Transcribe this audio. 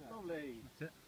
Lovely. That's it.